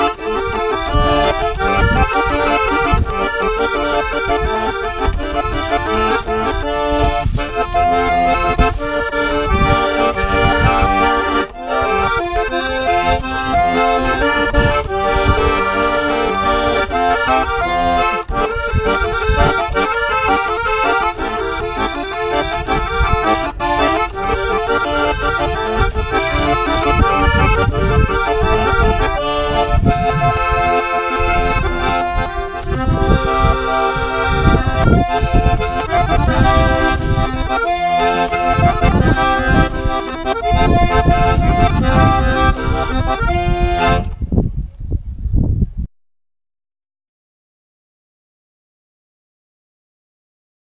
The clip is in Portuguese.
Música Thank you.